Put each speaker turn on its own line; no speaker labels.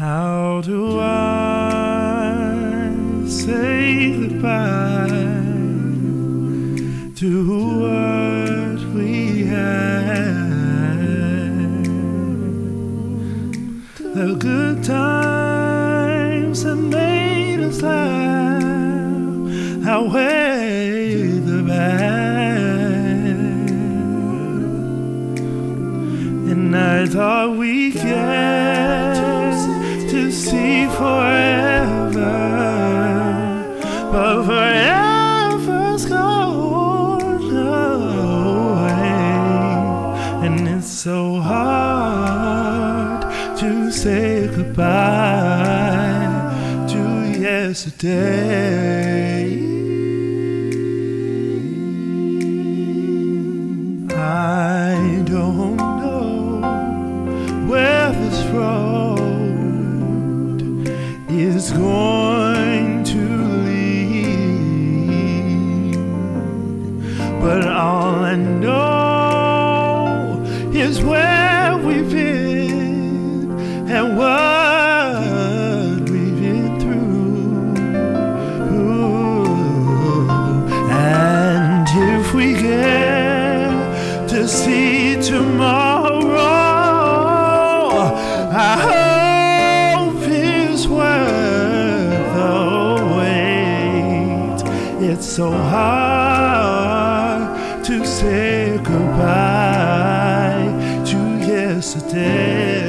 How do I say goodbye to what we had? The good times that made us laugh outweigh the bad. And I thought we see forever, but forever's gone away, and it's so hard to say goodbye to yesterday. I don't is going to lead, but all I know is where we've been and what It's so hard to say goodbye to yesterday.